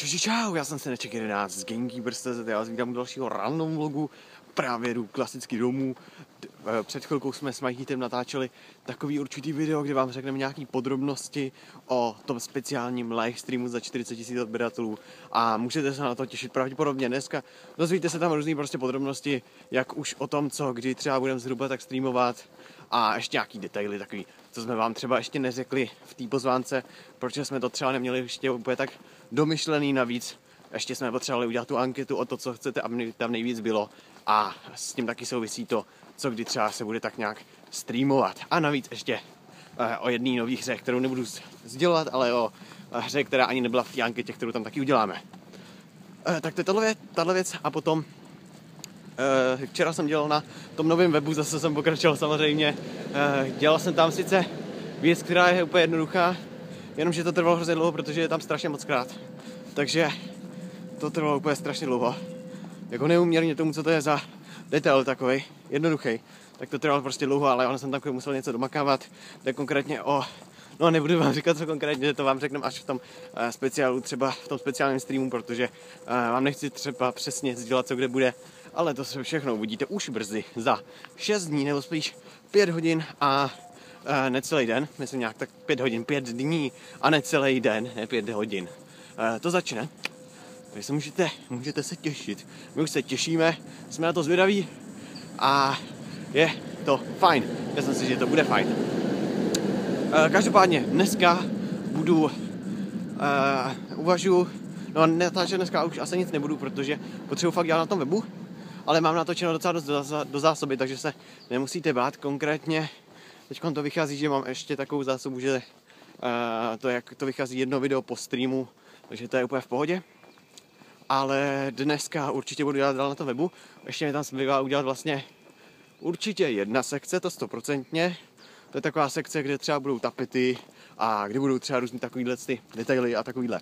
Čau, čau, já jsem se neček 11 z Gamekeepers, já vás vítám u dalšího random vlogu, právě jdu klasicky domů. Eh, Před chvilkou jsme s Majtítem natáčeli takový určitý video, kde vám řekneme nějaké podrobnosti o tom speciálním live streamu za 40 000 odběratelů a můžete se na to těšit pravděpodobně dneska. Dozvíte se tam různé prostě podrobnosti, jak už o tom, co kdy třeba budeme zhruba tak streamovat a ještě nějaký detaily takový, co jsme vám třeba ještě neřekli v té pozvánce, protože jsme to třeba neměli ještě úplně tak domyšlený navíc. Ještě jsme potřebovali udělat tu anketu o to, co chcete, aby tam nejvíc bylo a s tím taky souvisí to, co kdy třeba se bude tak nějak streamovat. A navíc ještě eh, o jedné nové hře, kterou nebudu sdělovat, ale o eh, hře, která ani nebyla v té anketě, kterou tam taky uděláme. Eh, Tak to je tahle věc, tahle věc a potom Včera jsem dělal na tom novém webu, zase jsem pokračoval samozřejmě. Eh, Dělal jsem tam sice věc, která je úplně jednoduchá, jenomže to trvalo hrozně dlouho, protože je tam strašně moc krát. Takže to trvalo úplně strašně dlouho. Jako neuměrně tomu, co to je za detail takový jednoduchý, tak to trvalo prostě dlouho, ale on jsem tam musel něco domakávat. Je konkrétně o No nebudu vám říkat, co konkrétně, to vám řekneme až v tom uh, speciálu, třeba v tom speciálním streamu, protože vám nechci třeba přesně sdělat, co kde bude, ale to se všechno uvidíte už brzy za 6 dní, nebo spíš 5 hodin a uh, necelý den, myslím nějak tak 5 hodin, 5 dní a necelý den, ne 5 hodin. Uh, to začne. Takže se můžete, můžete se těšit. My už se těšíme, jsme na to zvědaví a je to fajn. Myslím si, že to bude fajn. Eh, Každopádně dneska budu uh, uvažu, no natáčet dneska už asi nic nebudu, protože potřebuji fakt dělat na tom webu, ale mám natočeno docela dost do, zá- do zásoby, takže se nemusíte bát konkrétně. Teď to vychází, že mám ještě takovou zásobu, že uh, to, jak to vychází jedno video po streamu, takže to je úplně v pohodě. Ale dneska určitě budu dělat dál na tom webu. Ještě mi tam zbývá udělat vlastně určitě jedna sekce, to stoprocentně. To je taková sekce, kde třeba budou tapety a kde budou třeba různý takovýhle ty detaily a takovýhle.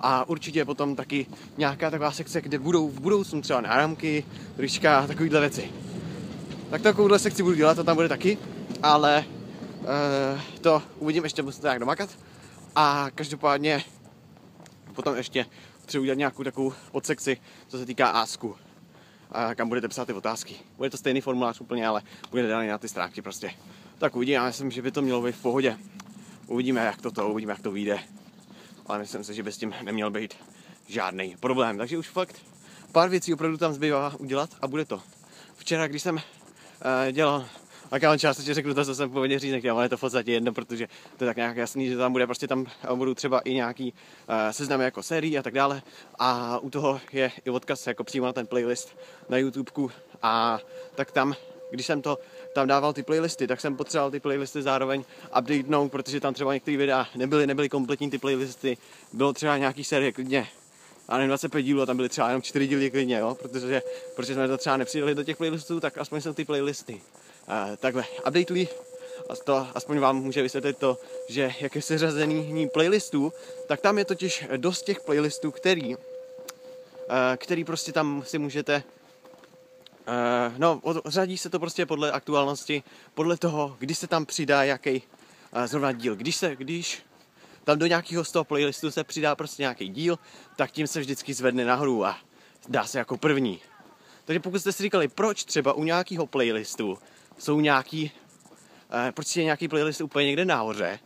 A určitě potom taky nějaká taková sekce, kde budou v budoucnu třeba náramky, ryška a takovýhle věci. Tak takovouhle sekci budu dělat, to tam bude taky, ale uh, to uvidím, ještě musím to nějak domakat. A každopádně potom ještě potřebuji udělat nějakou takovou podsekci, co se týká ASKu, a kam budete psát ty otázky. Bude to stejný formulář úplně, ale bude daný na ty stránky prostě. Tak uvidíme, já myslím, že by to mělo být v pohodě. Uvidíme, jak to to, uvidíme, jak to vyjde. Ale myslím si, že by s tím neměl být žádný problém. Takže už fakt pár věcí opravdu tam zbývá udělat a bude to. Včera, když jsem uh, dělal tak já vám částečně řeknu to, co jsem původně říct nechtěl, ale je to v podstatě jedno, protože to je tak nějak jasný, že tam bude prostě tam budou třeba i nějaký uh, seznamy jako sérií a tak dále a u toho je i odkaz jako přímo na ten playlist na YouTubeku a tak tam, když jsem to tam dával ty playlisty, tak jsem potřeboval ty playlisty zároveň updatenout, protože tam třeba některé videa nebyly, nebyly kompletní ty playlisty, bylo třeba nějaký série klidně já nevím, 25 dílů a tam byly třeba jenom 4 díly klidně, jo? Protože, protože jsme to třeba nepřidali do těch playlistů, tak aspoň jsou ty playlisty. Uh, takhle, updately, a to aspoň vám může vysvětlit to, že jak je seřazený playlistů, tak tam je totiž dost těch playlistů, který, uh, který prostě tam si můžete Uh, no, řadí se to prostě podle aktuálnosti, podle toho, kdy se tam přidá jaký uh, zrovna díl. Když se, když tam do nějakého z toho playlistu se přidá prostě nějaký díl, tak tím se vždycky zvedne nahoru a dá se jako první. Takže pokud jste si říkali, proč třeba u nějakého playlistu jsou nějaký, uh, proč je nějaký playlist úplně někde nahoře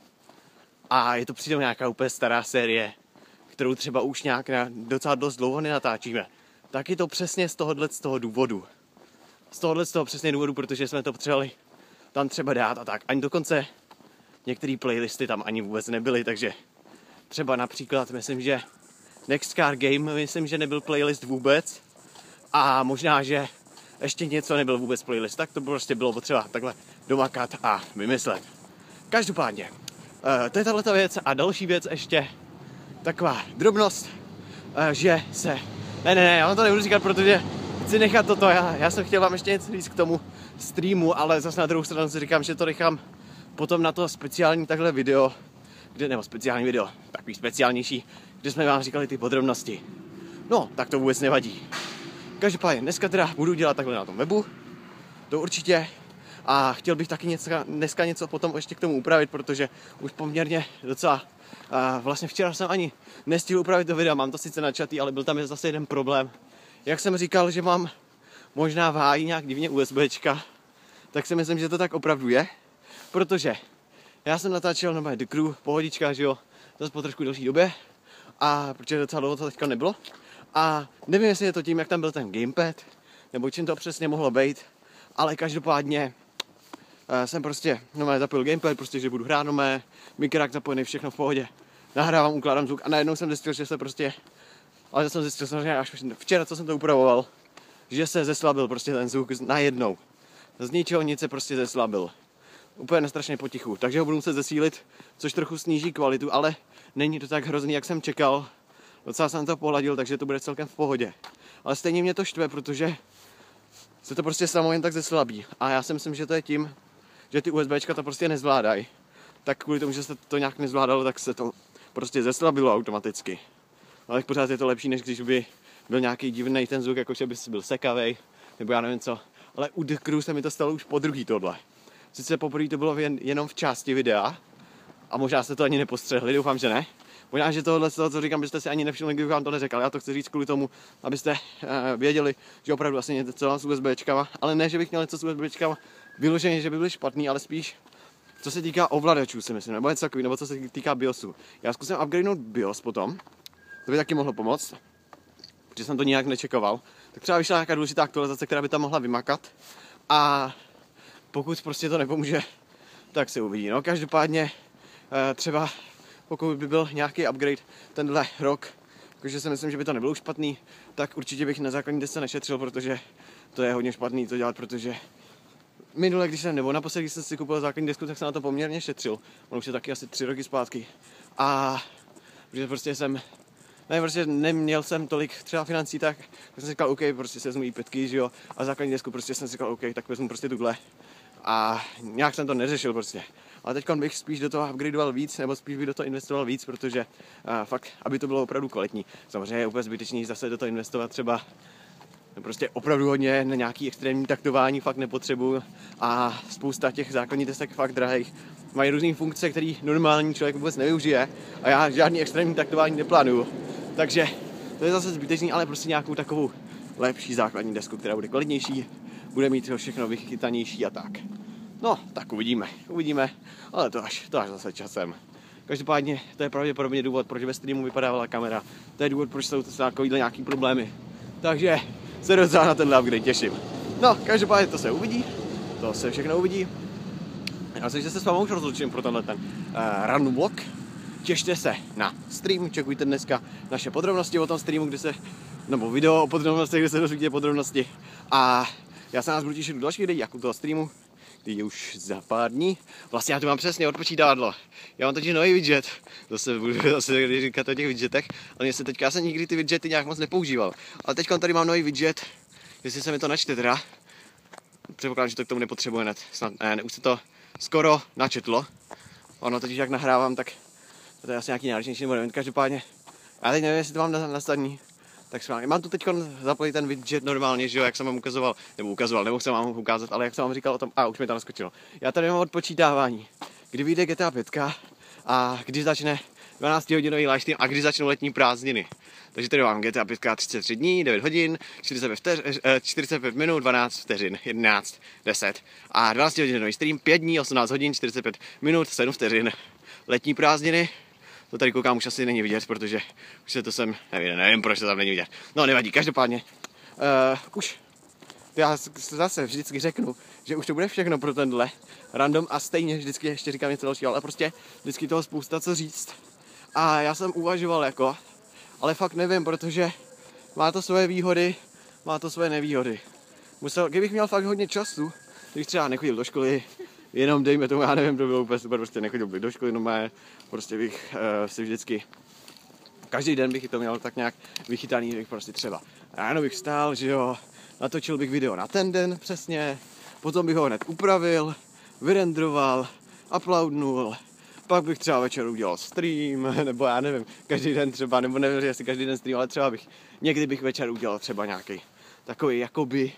a je to přitom nějaká úplně stará série, kterou třeba už nějak na, docela dost dlouho nenatáčíme, tak je to přesně z tohohle z toho důvodu z tohohle z toho přesně důvodu, protože jsme to potřebovali tam třeba dát a tak. Ani dokonce některé playlisty tam ani vůbec nebyly, takže třeba například, myslím, že Next Car Game, myslím, že nebyl playlist vůbec a možná, že ještě něco nebyl vůbec playlist, tak to prostě bylo potřeba takhle domakat a vymyslet. Každopádně, eh, to je tahle věc a další věc ještě taková drobnost, eh, že se... Ne, ne, ne, já vám to nebudu říkat, protože chci nechat toto, já, já jsem chtěl vám ještě něco říct k tomu streamu, ale zase na druhou stranu si říkám, že to nechám potom na to speciální takhle video, kde, nebo speciální video, takový speciálnější, kde jsme vám říkali ty podrobnosti. No, tak to vůbec nevadí. Každopádně dneska teda budu dělat takhle na tom webu, to určitě. A chtěl bych taky něco, dneska něco potom ještě k tomu upravit, protože už poměrně docela a vlastně včera jsem ani nestihl upravit to video, mám to sice načatý, ale byl tam zase jeden problém. Jak jsem říkal, že mám možná vájí nějak divně USBčka, tak si myslím, že to tak opravdu je, protože já jsem natáčel na The Crew, pohodička, že jo, zase po trošku delší době, a protože docela dlouho to teďka nebylo. A nevím, jestli je to tím, jak tam byl ten gamepad, nebo čím to přesně mohlo být, ale každopádně uh, jsem prostě no, zapil gamepad, prostě, že budu hrát no, mikrák zapojený, všechno v pohodě. Nahrávám, ukládám zvuk a najednou jsem zjistil, že se prostě, ale to jsem zjistil samozřejmě až včera, co jsem to upravoval, že se zeslabil prostě ten zvuk najednou. Z ničeho nic se prostě zeslabil. Úplně nestrašně potichu. Takže ho budu muset zesílit, což trochu sníží kvalitu, ale není to tak hrozný, jak jsem čekal. Docela jsem to pohladil, takže to bude celkem v pohodě. Ale stejně mě to štve, protože se to prostě samo jen tak zeslabí. A já si myslím, že to je tím, že ty USBčka to prostě nezvládají. Tak kvůli tomu, že se to nějak nezvládalo, tak se to prostě zeslabilo automaticky. Ale pořád je to lepší, než když by byl nějaký divný ten zvuk, jako že by byl sekavej, nebo já nevím co. Ale u The Crew se mi to stalo už po druhý tohle. Sice poprvé to bylo jen, jenom v části videa, a možná jste to ani nepostřehli, doufám, že ne. Možná, že tohle, co říkám, byste si ani nevšimli, kdybych vám to neřekl. Já to chci říct kvůli tomu, abyste uh, věděli, že opravdu asi něco mám s USBčkama, ale ne, že bych měl něco s USBčkama vyloženě, že by byly špatný, ale spíš co se týká ovladačů, si myslím, nebo něco takový, nebo co se týká BIOSu. Já zkusím upgradenout BIOS potom, to by taky mohlo pomoct, protože jsem to nijak nečekoval. Tak třeba vyšla nějaká důležitá aktualizace, která by tam mohla vymakat. A pokud prostě to nepomůže, tak se uvidí. No, každopádně eh, třeba pokud by byl nějaký upgrade tenhle rok, takže si myslím, že by to nebylo špatný, tak určitě bych na základní desce nešetřil, protože to je hodně špatný to dělat, protože minule, když jsem, nebo naposledy, když jsem si koupil základní desku, tak jsem na to poměrně šetřil. On už je taky asi tři roky zpátky. A protože prostě jsem ne, prostě neměl jsem tolik třeba financí, tak jsem si říkal, OK, prostě se vezmu i pětky, že jo, a základní desku prostě jsem si říkal, OK, tak vezmu prostě tuhle. A nějak jsem to neřešil prostě. Ale teď bych spíš do toho upgradeoval víc, nebo spíš bych do toho investoval víc, protože uh, fakt, aby to bylo opravdu kvalitní. Samozřejmě je úplně zbytečný zase do toho investovat třeba prostě opravdu hodně na nějaký extrémní taktování fakt nepotřebuju a spousta těch základních desek fakt drahých mají různé funkce, které normální člověk vůbec nevyužije a já žádný extrémní taktování neplánuju. Takže to je zase zbytečný, ale prostě nějakou takovou lepší základní desku, která bude kvalitnější, bude mít všechno vychytanější a tak. No, tak uvidíme, uvidíme, ale to až, to až zase časem. Každopádně to je pravděpodobně důvod, proč ve streamu vypadávala kamera. To je důvod, proč jsou to nějaký problémy. Takže se docela na ten upgrade těším. No, každopádně to se uvidí, to se všechno uvidí. Já myslím, že se s vámi už rozlučím pro tenhle ten uh, random vlog. Těšte se na stream, čekujte dneska naše podrobnosti o tom streamu, kde se, nebo video o podrobnostech, kde se dozvíte podrobnosti. A já se nás budu těšit do dalších videí, jako toho streamu, je už za pár dní. Vlastně já tu mám přesně odpočítadlo. Já mám totiž nový widget, zase budu zase říkat o těch widgetech, ale se teďka jsem nikdy ty widgety nějak moc nepoužíval. Ale teď tady mám nový widget, jestli se mi to načte teda. Předpokládám, že to k tomu nepotřebuje hned. Snad, ne, ne, už se to skoro načetlo. Ono totiž jak nahrávám, tak to je asi nějaký náročnější nebo nevím. Každopádně, já teď nevím, jestli to mám nastavený. Tak správně. Mám tu teď zapojit ten widget normálně, že jo, jak jsem vám ukazoval, nebo ukazoval, nebo jsem vám ukázat, ale jak jsem vám říkal o tom, a už mi to naskočilo. Já tady mám odpočítávání, kdy vyjde GTA 5 a kdy začne 12 hodinový live stream a kdy začnou letní prázdniny. Takže tady mám GTA 5 33 dní, 9 hodin, 45, vteř, 45 minut, 12 vteřin, 11, 10 a 12 hodinový stream, 5 dní, 18 hodin, 45 minut, 7 vteřin. Letní prázdniny, to tady koukám už asi není vidět, protože už se to sem, nevím, nevím, proč to tam není vidět. No nevadí, každopádně, uh, už já zase vždycky řeknu, že už to bude všechno pro tenhle random a stejně vždycky ještě říkám něco dalšího, ale prostě vždycky toho spousta co říct. A já jsem uvažoval jako, ale fakt nevím, protože má to svoje výhody, má to svoje nevýhody. Musel, kdybych měl fakt hodně času, když třeba nechodil do školy, jenom dejme tomu, já nevím, to bylo úplně super, prostě nechodil bych do školy, no mé, prostě bych uh, si vždycky, každý den bych to měl tak nějak vychytaný, bych prostě třeba ráno bych stál, že jo, natočil bych video na ten den přesně, potom bych ho hned upravil, vyrendroval, uploadnul, pak bych třeba večer udělal stream, nebo já nevím, každý den třeba, nebo nevím, jestli každý den stream, ale třeba bych, někdy bych večer udělal třeba nějaký takový jakoby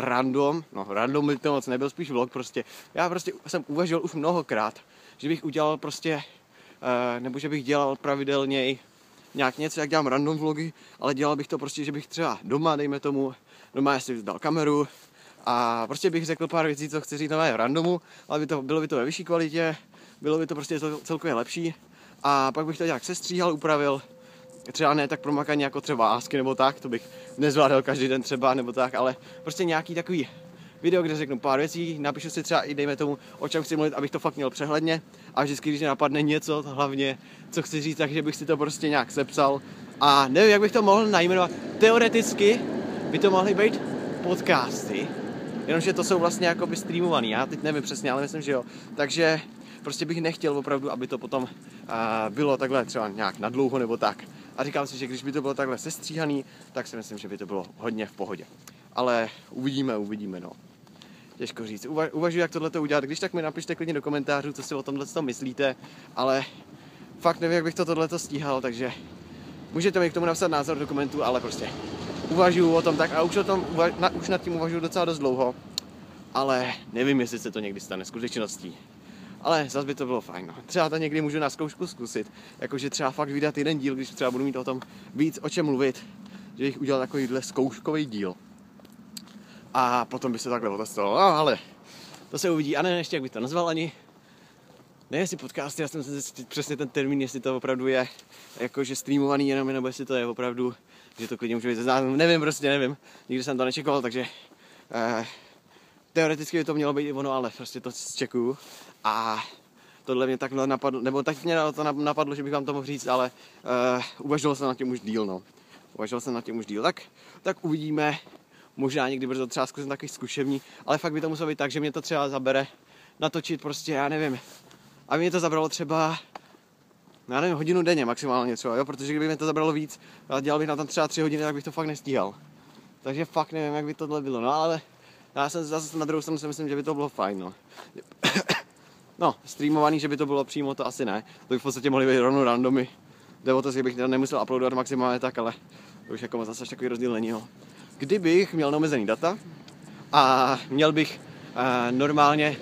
random, no random by to moc nebyl, spíš vlog prostě. Já prostě jsem uvažoval už mnohokrát, že bych udělal prostě, uh, nebo že bych dělal pravidelně nějak něco, jak dělám random vlogy, ale dělal bych to prostě, že bych třeba doma, dejme tomu, doma si dal kameru a prostě bych řekl pár věcí, co chci říct na randomu, ale by to, bylo by to ve vyšší kvalitě, bylo by to prostě celkově lepší a pak bych to nějak sestříhal, upravil, třeba ne tak promakaně jako třeba ásky nebo tak, to bych nezvládal každý den třeba nebo tak, ale prostě nějaký takový video, kde řeknu pár věcí, napíšu si třeba i dejme tomu, o čem chci mluvit, abych to fakt měl přehledně a vždycky, když mě napadne něco, hlavně, co chci říct, takže bych si to prostě nějak sepsal a nevím, jak bych to mohl najmenovat. Teoreticky by to mohly být podcasty, jenomže to jsou vlastně jako by streamovaný, já teď nevím přesně, ale myslím, že jo. Takže prostě bych nechtěl opravdu, aby to potom uh, bylo takhle třeba nějak nadlouho nebo tak. A říkám si, že když by to bylo takhle sestříhaný, tak si myslím, že by to bylo hodně v pohodě. Ale uvidíme, uvidíme, no. Těžko říct. Uva- uvažuji, jak tohle to udělat. Když tak mi napište klidně do komentářů, co si o tomhle myslíte, ale fakt nevím, jak bych to tohle stíhal, takže můžete mi k tomu napsat názor do komentů, ale prostě uvažuji o tom tak a už, o tom, na, už nad tím uvažuji docela dost dlouho, ale nevím, jestli se to někdy stane skutečností. Ale zase by to bylo fajn. No. Třeba to někdy můžu na zkoušku zkusit. Jakože třeba fakt vydat jeden díl, když třeba budu mít o tom víc o čem mluvit, že bych udělal takovýhle zkouškový díl. A potom by se takhle otestoval. No, ale to se uvidí. A ne, ještě jak by to nazval ani. Ne, jestli podcast, já jsem si přesně ten termín, jestli to opravdu je jakože streamovaný jenom, nebo jestli to je opravdu, že to klidně může být ze Nevím, prostě nevím. Nikdy jsem to nečekal, takže eh, teoreticky by to mělo být i ono, ale prostě to čekuju. A tohle mě tak napadlo, nebo tak mě to napadlo, že bych vám to mohl říct, ale uh, uvažoval jsem na tím už díl, no. Uvažoval jsem na tím už díl, tak, tak uvidíme, možná někdy brzo třeba zkusím takový zkušební, ale fakt by to muselo být tak, že mě to třeba zabere natočit prostě, já nevím, a mě to zabralo třeba, já nevím, hodinu denně maximálně třeba, jo, protože kdyby mě to zabralo víc a dělal bych na tom třeba tři hodiny, tak bych to fakt nestíhal. Takže fakt nevím, jak by tohle bylo, no ale já jsem zase na druhou stranu si myslím, že by to bylo fajn, no. No, streamovaný, že by to bylo přímo, to asi ne. To by v podstatě mohly být rovnou randomy. Jde o to, že bych nemusel uploadovat maximálně tak, ale to už jako zase takový rozdíl není. Jo. Kdybych měl neomezený data a měl bych uh, normálně,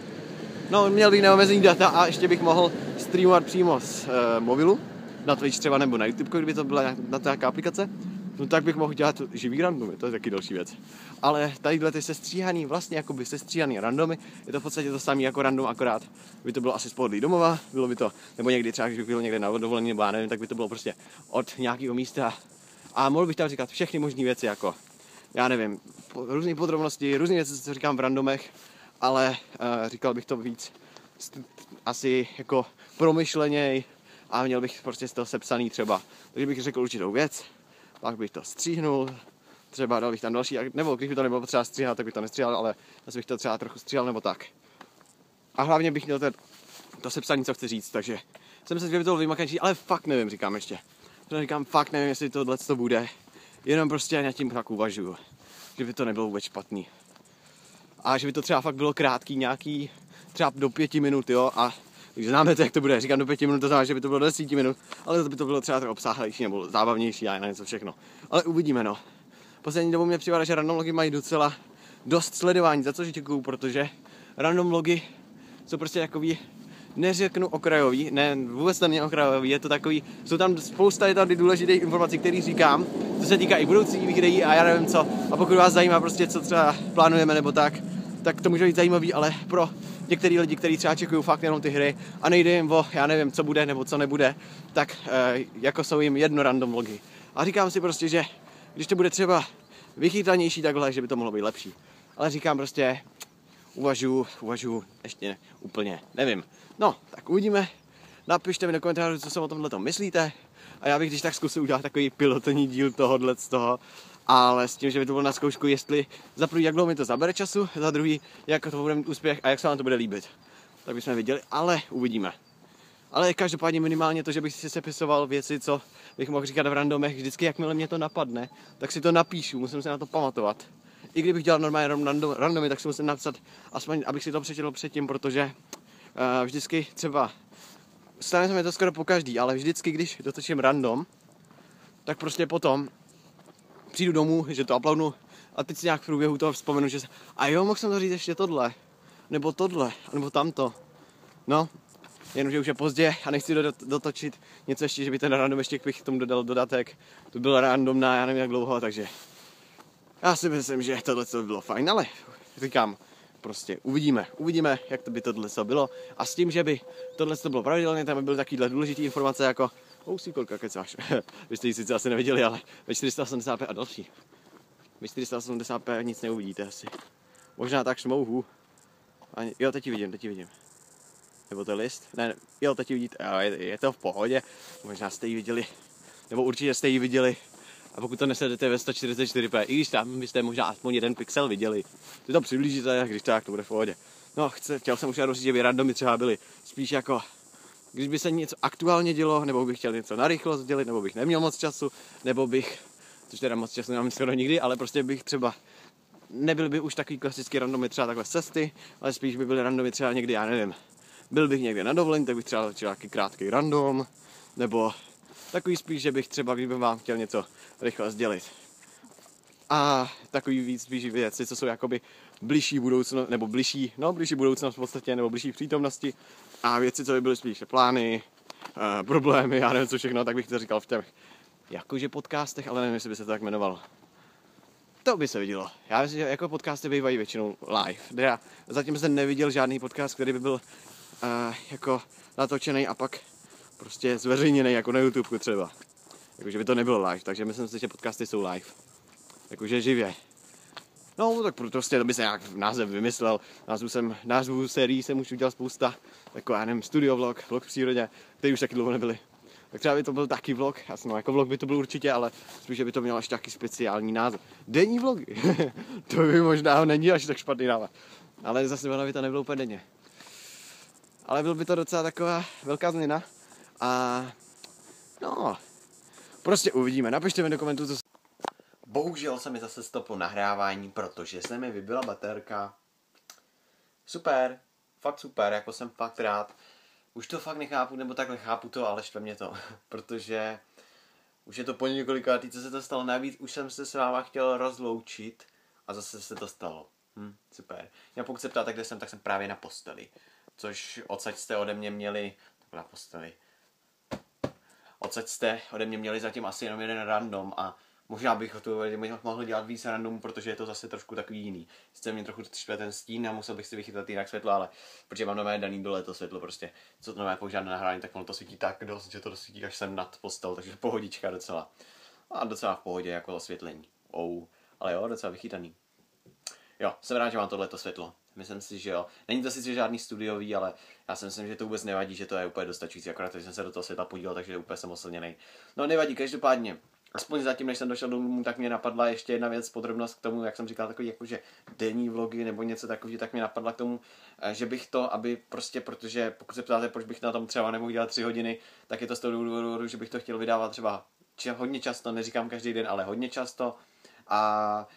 no měl bych neomezený data a ještě bych mohl streamovat přímo z uh, mobilu, na Twitch třeba nebo na YouTube, kdyby to byla na to nějaká aplikace, no tak bych mohl dělat živý randomy, to je taky další věc. Ale tadyhle ty sestříhaný, vlastně jako by sestříhaný randomy, je to v podstatě to samé jako random, akorát by to bylo asi z pohodlí domova, bylo by to, nebo někdy třeba, když bych byl někde na dovolení, nebo já nevím, tak by to bylo prostě od nějakého místa. A mohl bych tam říkat všechny možné věci, jako, já nevím, různé podrobnosti, různé věci, co říkám v randomech, ale uh, říkal bych to víc asi jako promyšleněj a měl bych prostě z toho sepsaný třeba. Takže bych řekl určitou věc, pak bych to stříhnul, třeba dal bych tam další, nebo když by to nebylo potřeba stříhat, tak bych to nestříhal, ale asi bych to třeba trochu stříhal nebo tak. A hlavně bych měl ten, to sepsaní, co chci říct, takže jsem se bylo vymakanější, ale fakt nevím, říkám ještě. Protože říkám, fakt nevím, jestli tohle to bude. Jenom prostě nad tím tak uvažuju, že by to nebylo vůbec špatný. A že by to třeba fakt bylo krátký, nějaký třeba do pěti minut, jo, a takže známe to, jak to bude. Říkám do pěti minut, to znamená, že by to bylo do desíti minut, ale to by to bylo třeba trochu obsáhlejší nebo zábavnější a na něco všechno. Ale uvidíme, no. Poslední dobou mě připadá, že random logy mají docela dost sledování, za což děkuju, protože random logy jsou prostě takový, neřeknu okrajový, ne, vůbec to není okrajový, je to takový, jsou tam spousta tady důležitých informací, které říkám, co se týká i budoucích videí a já nevím co. A pokud vás zajímá prostě, co třeba plánujeme nebo tak, tak to může být zajímavý, ale pro některý lidi, kteří třeba čekují fakt jenom ty hry a nejde jim o, já nevím, co bude nebo co nebude, tak e, jako jsou jim jedno random logy. A říkám si prostě, že když to bude třeba vychytanější takhle, že by to mohlo být lepší. Ale říkám prostě, uvažuji, uvažuji, ještě ne, úplně, nevím. No, tak uvidíme. Napište mi do komentářů, co si o tomhle myslíte. A já bych když tak zkusil udělat takový pilotní díl tohohle z toho ale s tím, že by to bylo na zkoušku, jestli za prvý, jak dlouho mi to zabere času, za druhý, jak to bude mít úspěch a jak se vám to bude líbit. Tak bychom viděli, ale uvidíme. Ale každopádně minimálně to, že bych si sepisoval věci, co bych mohl říkat v randomech, vždycky jakmile mě to napadne, tak si to napíšu, musím se na to pamatovat. I kdybych dělal normálně random, randomy, tak si musím napsat, aspoň abych si to přečetl předtím, protože uh, vždycky třeba, stane se mi to skoro po každý, ale vždycky, když dotočím random, tak prostě potom přijdu domů, že to uploadnu A teď si nějak v průběhu toho vzpomenu, že a jo, mohl jsem to říct ještě tohle, nebo tohle, nebo tamto. No, jenomže už je pozdě a nechci do, dotočit něco ještě, že by ten random ještě bych tomu dodal dodatek. To bylo random na já nevím jak dlouho, takže já si myslím, že tohle by bylo fajn, ale říkám, prostě uvidíme, uvidíme, jak to by tohle bylo. A s tím, že by tohle bylo pravidelně, tam by byly takovýhle důležité informace jako Housí, kolika kecáš. Vy jste ji sice asi neviděli, ale ve 480p a další. Ve 480p nic neuvidíte asi. Možná tak šmouhu. Ani, jo, teď ji vidím, teď ji vidím. Nebo to je list? Ne, jo, teď ji vidíte. Jo, je, je, to v pohodě. Možná jste ji viděli. Nebo určitě jste ji viděli. A pokud to nesedete ve 144p, i když tam byste možná aspoň jeden pixel viděli, ty to přiblížíte, když tak, to bude v pohodě. No, chce, chtěl jsem už říct, že by randomy třeba byly spíš jako když by se něco aktuálně dělo, nebo bych chtěl něco narychlo sdělit, nebo bych neměl moc času, nebo bych, což teda moc času nemám skoro nikdy, ale prostě bych třeba nebyl by už takový klasický randomy třeba takhle cesty, ale spíš by byly randomy třeba někdy, já nevím, byl bych někde na dovolení, tak bych třeba začal nějaký krátký random, nebo takový spíš, že bych třeba, kdybych vám chtěl něco rychle sdělit. A takový víc spíš věci, co jsou jakoby blížší budoucnost, nebo blížší, no blížší budoucnost v podstatě, nebo blížší přítomnosti, a věci, co by byly spíš plány, uh, problémy, já nevím co všechno, tak bych to říkal v těch jakože podcastech, ale nevím, jestli by se to tak jmenovalo. To by se vidělo. Já myslím, že jako podcasty bývají většinou live. Já zatím jsem neviděl žádný podcast, který by byl uh, jako natočený a pak prostě zveřejněný jako na YouTube třeba. Jakože by to nebylo live, takže myslím si, že podcasty jsou live. Jakože živě. No, tak prostě to by se nějak název vymyslel. Názvu, jsem, názvu sérií jsem už udělal spousta. Jako, já nevím, studio vlog, vlog v přírodě, který už taky dlouho nebyly. Tak třeba by to byl taky vlog, jasno, jako vlog by to byl určitě, ale spíš, že by to mělo až taky speciální název. Denní vlogy, to by možná není až tak špatný název. Ale zase by to nebylo úplně denně. Ale byl by to docela taková velká změna. A no, prostě uvidíme. Napište mi do komentů, co Bohužel se mi zase stoplo nahrávání, protože se mi vybila baterka. Super, fakt super, jako jsem fakt rád. Už to fakt nechápu, nebo takhle chápu to, ale štve mě to, protože už je to po několika co se to stalo. Navíc už jsem se s váma chtěl rozloučit a zase se to stalo. Hm, super. Já pokud se ptáte, kde jsem, tak jsem právě na posteli. Což odsaď jste ode mě měli, tak na posteli. Odsaď jste ode mě měli zatím asi jenom jeden random a Možná bych to mohl dělat víc random, protože je to zase trošku takový jiný. Sice mě trochu štve ten stín a musel bych si vychytat jinak světlo, ale protože mám nové daný dole to světlo prostě, co to nové na nahrání, tak ono to svítí tak dost, že to dosvítí až sem nad postel, takže pohodička docela. A docela v pohodě jako osvětlení. Oh, ale jo, docela vychytaný. Jo, jsem rád, že mám tohleto světlo. Myslím si, že jo. Není to sice žádný studiový, ale já si myslím, že to vůbec nevadí, že to je úplně dostačující. Akorát, že jsem se do toho světla podíval, takže úplně jsem oslněný. No nevadí, každopádně aspoň zatím, než jsem došel domů, tak mě napadla ještě jedna věc, podrobnost k tomu, jak jsem říkal, takový jakože denní vlogy nebo něco takového, tak mě napadla k tomu, eh, že bych to, aby prostě, protože pokud se ptáte, proč bych na tom třeba nemohl dělat tři hodiny, tak je to z toho důvodu, že bych to chtěl vydávat třeba hodně často, neříkám každý den, ale hodně často a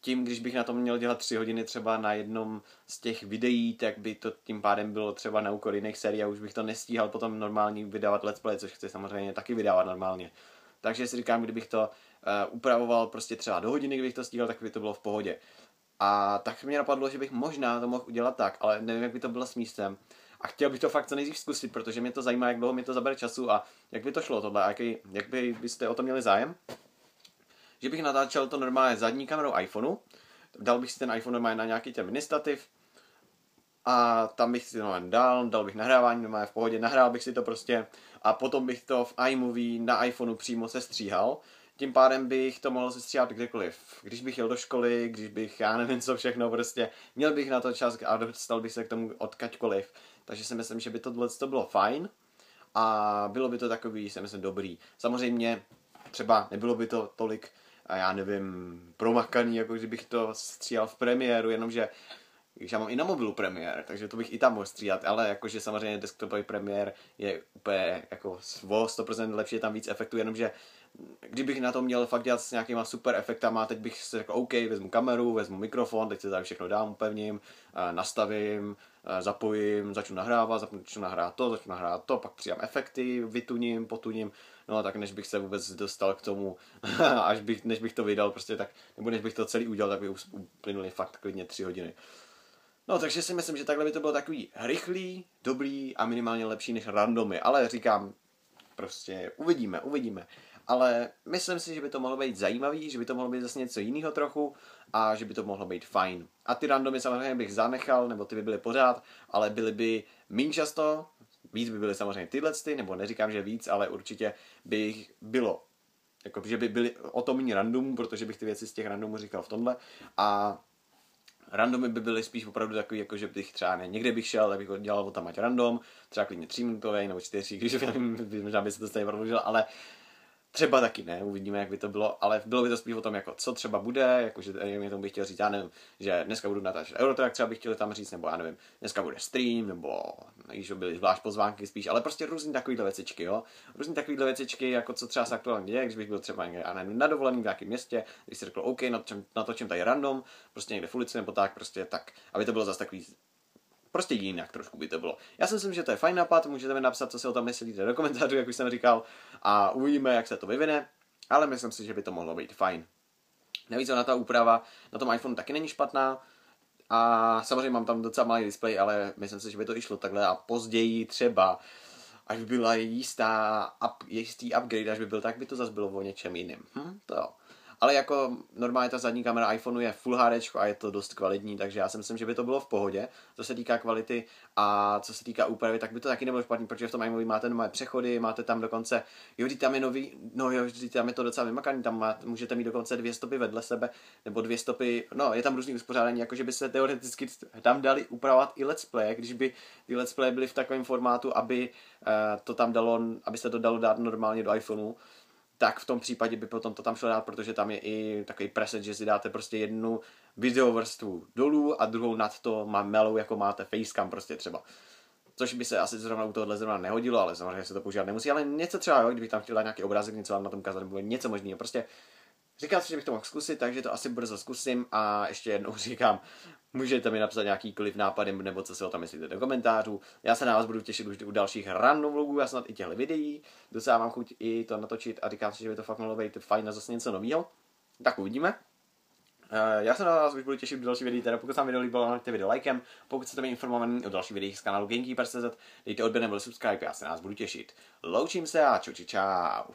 tím, když bych na tom měl dělat tři hodiny třeba na jednom z těch videí, tak by to tím pádem bylo třeba na úkor jiných sérií a už bych to nestíhal potom normálně vydávat let's play, což chci samozřejmě taky vydávat normálně. Takže si říkám, kdybych to uh, upravoval prostě třeba do hodiny, kdybych to stíhal, tak by to bylo v pohodě. A tak mě napadlo, že bych možná to mohl udělat tak, ale nevím, jak by to bylo s místem. A chtěl bych to fakt co nejdřív zkusit, protože mě to zajímá, jak dlouho mi to zabere času a jak by to šlo tohle, a jaký, jak by, byste o to měli zájem. Že bych natáčel to normálně zadní kamerou iPhoneu, dal bych si ten iPhone normálně na nějaký ten ministativ a tam bych si to dal, dal bych nahrávání normálně v pohodě, nahrál bych si to prostě a potom bych to v iMovie na iPhoneu přímo sestříhal. Tím pádem bych to mohl sestříhat kdekoliv. Když bych jel do školy, když bych, já nevím co všechno, prostě měl bych na to čas a dostal bych se k tomu odkaďkoliv. Takže si myslím, že by tohle to bylo fajn a bylo by to takový, si myslím, dobrý. Samozřejmě třeba nebylo by to tolik, já nevím, promakaný, jako kdybych to stříhal v premiéru, jenomže když já mám i na mobilu premiér, takže to bych i tam mohl stříhat, ale jakože samozřejmě desktopový premiér je úplně jako o 100% lepší, je tam víc efektů, jenomže kdybych na to měl fakt dělat s nějakýma super efektama, teď bych si řekl, OK, vezmu kameru, vezmu mikrofon, teď se tady všechno dám, upevním, eh, nastavím, eh, zapojím, začnu nahrávat, začnu nahrát to, začnu nahrát to, pak přidám efekty, vytuním, potuním no tak než bych se vůbec dostal k tomu, až bych, než bych to vydal, prostě tak, nebo než bych to celý udělal, tak by uplynuly fakt klidně tři hodiny. No, takže si myslím, že takhle by to bylo takový rychlý, dobrý a minimálně lepší než randomy, ale říkám, prostě uvidíme, uvidíme. Ale myslím si, že by to mohlo být zajímavý, že by to mohlo být zase něco jiného trochu a že by to mohlo být fajn. A ty randomy samozřejmě bych zanechal, nebo ty by byly pořád, ale byly by méně často, víc by byly samozřejmě tyhle, ty, nebo neříkám, že víc, ale určitě by jich bylo. Jako, že by byly o tom méně random, protože bych ty věci z těch randomů říkal v tomhle. A randomy by byly spíš opravdu takový, jako že bych třeba ne, někde bych šel, tak bych dělal tam ať random, třeba klidně 3 minutový nebo 4, když nevím, možná by se to stejně prodloužil, ale Třeba taky ne, uvidíme, jak by to bylo, ale bylo by to spíš o tom, jako co třeba bude, jakože mě tomu bych chtěl říct, já nevím, že dneska budu natáčet Eurotrack, třeba bych chtěl tam říct, nebo já nevím, dneska bude stream, nebo již byly zvlášť pozvánky spíš, ale prostě různý takovýhle věcičky, jo. Různý takovýhle věcičky, jako co třeba se aktuálně děje, když bych byl třeba někde, já nevím, na dovolený v nějakém městě, když si řekl, OK, natočím tady random, prostě někde v ulici nebo tak, prostě tak, aby to bylo zase takový Prostě jinak trošku by to bylo. Já si myslím, že to je fajn nápad, můžete mi napsat, co si o tom myslíte do komentářů, jak už jsem říkal, a uvidíme, jak se to vyvine, ale myslím si, že by to mohlo být fajn. Navíc ona ta úprava na tom iPhone taky není špatná, a samozřejmě mám tam docela malý displej, ale myslím si, že by to išlo takhle a později třeba, až by byla jistá up, jistý upgrade, až by byl, tak by to zase bylo o něčem jiným. Hm, to jo. Ale jako normálně ta zadní kamera iPhoneu je Full HD a je to dost kvalitní, takže já si myslím, že by to bylo v pohodě, co se týká kvality a co se týká úpravy, tak by to taky nebylo špatný, protože v tom iMovie máte nové přechody, máte tam dokonce, jo, tam je nový, no jo, tam je to docela vymakaný, tam má, můžete mít dokonce dvě stopy vedle sebe, nebo dvě stopy, no, je tam různý uspořádání, jakože by se teoreticky tam dali upravovat i let's play, když by ty let's play byly v takovém formátu, aby uh, to tam dalo, aby se to dalo dát normálně do iPhoneu, tak v tom případě by potom to tam šlo dát, protože tam je i takový preset, že si dáte prostě jednu videovrstvu dolů a druhou nad to má melou, jako máte facecam prostě třeba. Což by se asi zrovna u tohohle zrovna nehodilo, ale samozřejmě se to používat nemusí, ale něco třeba, jo, kdybych tam chtěl dát nějaký obrázek, něco na tom kazat, nebo něco možného. Prostě Říkal jsem, že bych to mohl zkusit, takže to asi brzo zkusím a ještě jednou říkám, můžete mi napsat nějakýkoliv nápady nebo co si o tom myslíte do komentářů. Já se na vás budu těšit už u dalších random vlogů a snad i těchto videí. Docela mám chuť i to natočit a říkám si, že by to fakt mohlo být fajn a zase něco nového. Tak uvidíme. Uh, já se na vás už budu těšit do další videí, teda pokud se vám video líbilo, dejte video lajkem, pokud chcete být informovaný o dalších videích z kanálu Gamekeeper.cz, dejte odběr nebo subscribe, já se na vás budu těšit. Loučím se a čau čau.